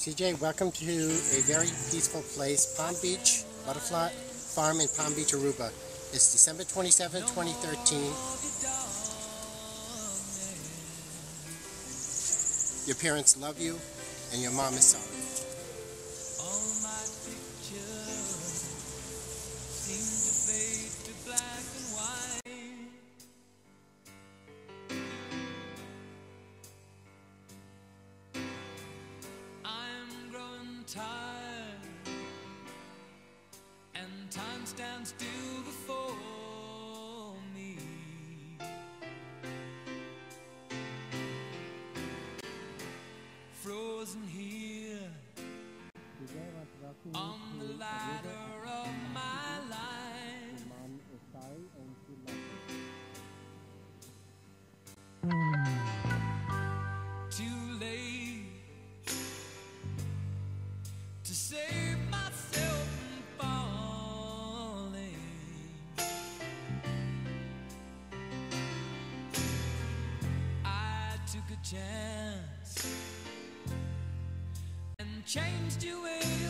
CJ, welcome to a very peaceful place, Palm Beach Butterfly Farm in Palm Beach, Aruba. It's December 27, 2013. Your parents love you, and your mom is sorry. Tired and time stands still before me. Frozen here on the ladder of my life to save myself from falling. I took a chance and changed your way.